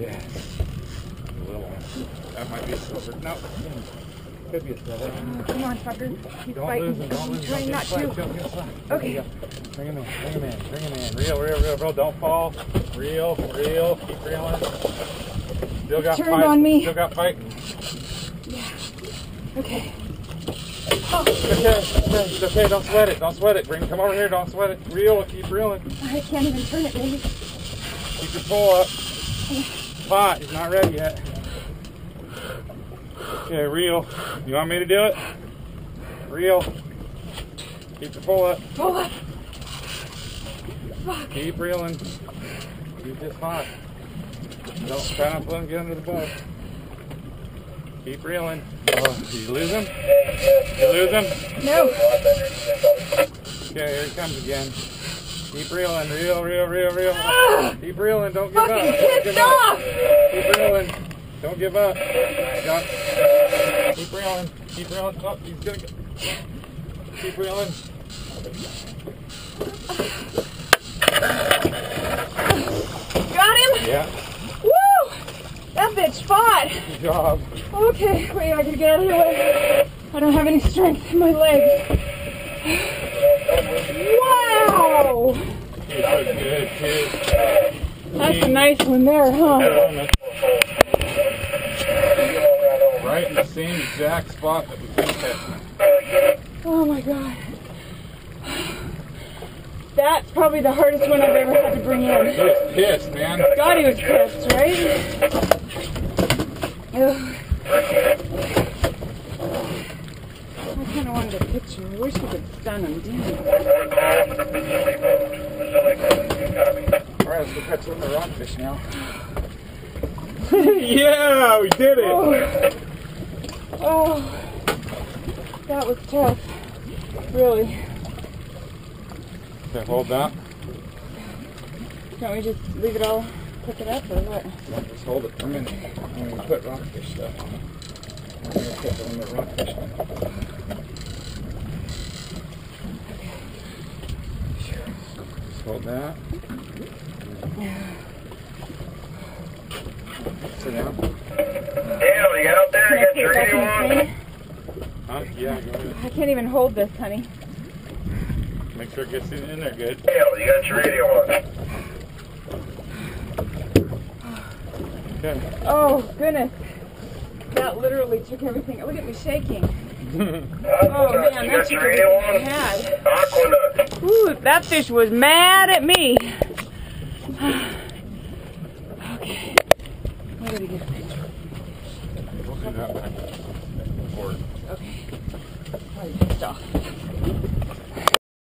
Yes. That might be a silver. No. Could be a silver. Come on, fucker. Keep don't biting. Lose him. Don't lose him. Trying not to. Okay. Bring him in. Bring him in. Bring him in. Reel, reel, real, reel. Don't fall. Reel, reel. Keep reeling. Still got fighting. on me. Still got fighting. Yeah. Okay. Oh. Okay, okay, okay, don't sweat it, don't sweat it. Bring, come over here, don't sweat it. Reel, keep reeling. I can't even turn it, baby. Keep your pull up. Okay. Pot. He's not ready yet. Okay. Reel. You want me to do it? Reel. Keep your pull up. Pull up. Fuck. Keep reeling. Keep this hot. Don't try not to let him get under the boat. Keep reeling. Oh, did you lose him? You lose him? No. Okay, here he comes again. Keep reeling. Reel, reel, reel, reel. Ah! Keep reeling. Don't give up. Don't give up. Keep reeling. Don't give up. Got- Keep reeling. Keep reeling. Oh, he's gonna go. Keep reeling. Got him? Yeah. Woo! That bitch fought. Good job. Okay, wait, I gotta get out of your way. I don't have any strength in my legs. Wow! You're so good, kid. That's a nice one there, huh? Right in the same exact spot that we've been testing. Oh my god. That's probably the hardest one I've ever had to bring in. He was pissed, man. God, he was pissed, right? Ugh. I kind of wanted a picture. I wish we could stun him. Damn. Alright, let's go catch some of the rockfish now. yeah, we did it! Oh. oh, that was tough. Really. Okay, hold that. Can't we just leave it all, pick it up, or what? No, just hold it for a minute. I'm gonna put rockfish stuff on it. I'm gonna put the limit rockfish on it. Just hold that. Sit down. Dale, you out there? Can I You put got your radio on? Huh? Yeah, go ahead. I can't even hold this, honey. Make sure it gets in in there good. Dale, you got your radio on? Okay. Oh, goodness. That literally took everything. Look at me shaking. Oh, Aquanut, man, you that got took everything I had. Aquanut. Ooh, that fish was mad at me. okay. Did he get a picture?